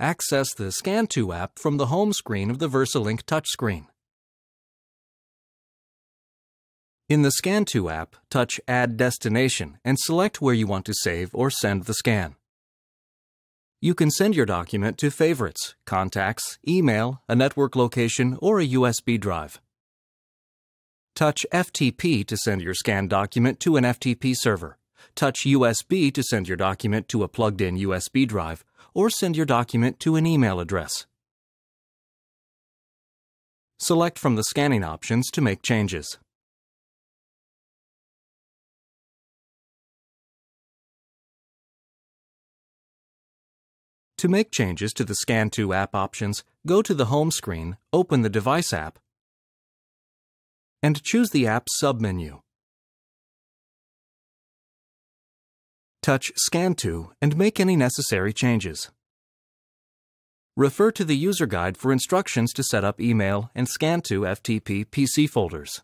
access the Scan To app from the home screen of the VersaLink touchscreen. In the Scan To app, touch Add Destination and select where you want to save or send the scan. You can send your document to favorites, contacts, email, a network location, or a USB drive. Touch FTP to send your scanned document to an FTP server. Touch USB to send your document to a plugged-in USB drive, or send your document to an email address. Select from the scanning options to make changes. To make changes to the Scan To app options, go to the home screen, open the Device app, and choose the app submenu. Touch Scan To and make any necessary changes. Refer to the user guide for instructions to set up email and Scan To FTP PC folders.